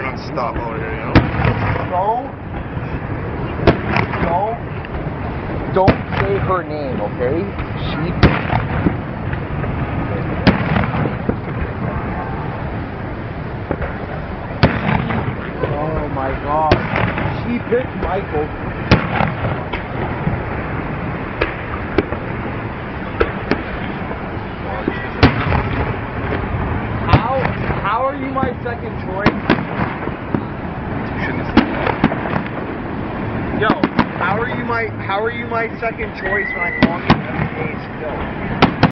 better not stop over here, you know? Don't, don't, don't say her name, okay? She. Oh my God! She picked Michael. How how are you my second choice? Are you my how are you my second choice when I you every day still?